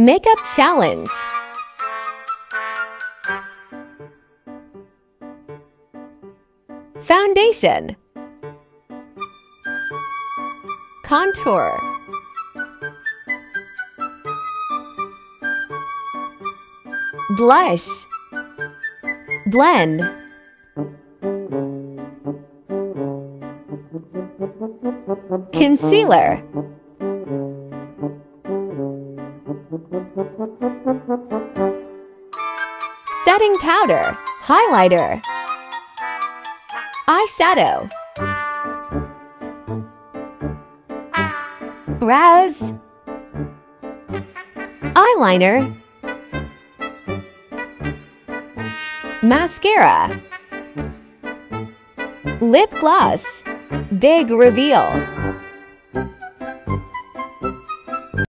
Makeup challenge. Foundation. Contour. Blush. Blend. Concealer. Setting powder. Highlighter. Eyeshadow. Brows. Eyeliner. Mascara. Lip gloss. Big reveal.